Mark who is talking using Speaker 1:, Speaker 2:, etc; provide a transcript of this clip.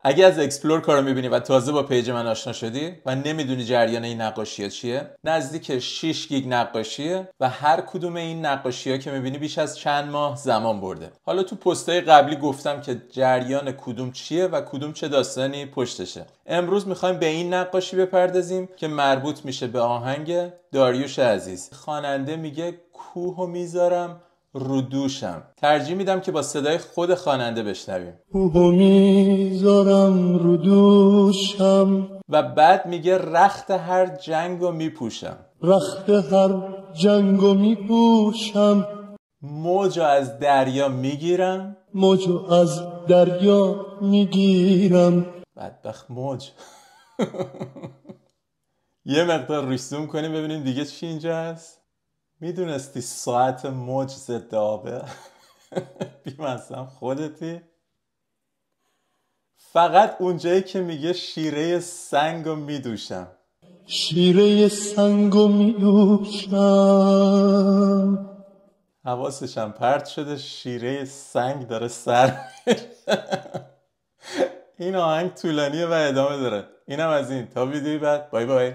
Speaker 1: اگه از explore کارو می‌بینی و تازه با page من آشنا شدی و نمی‌دونی جریان این نقاشی چیه نزدیک 6 گیگ نقاشیه و هر کدوم این نقاشی ها که می‌بینی بیش از چند ماه زمان برده. حالا تو پستای قبلی گفتم که جریان کدوم چیه و کدوم چه داستانی پشتشه. امروز می‌خوایم به این نقاشی بپردازیم که مربوط میشه به آهنگ داریوش عزیز. خواننده میگه کوه می‌ذارم رو دوشم ترجیح میدم که با صدای خود خواننده بشنویم.
Speaker 2: کوه می‌ذارم رو دوشم
Speaker 1: و بعد میگه رخت هر جنگو میپوشم.
Speaker 2: رخت هر جنگو میپوشم.
Speaker 1: موجو از دریا می‌گیرم.
Speaker 2: موجو از دریا می‌گیرم.
Speaker 1: بدبخت موج. یه مقدار ریسوم کنیم ببینیم دیگه چی اینجا هست. می‌دونستی ساعت موج ضد آبه؟ بیمستم خودتی؟ فقط اونجایی که میگه شیره سنگ رو میدوشم.
Speaker 2: شیره سنگو میدوشم.
Speaker 1: حواسشم پرت شده شیره سنگ داره سر این آهنگ طولانیه و ادامه داره. اینم از این. تا ویدیوی بعد. بای بای.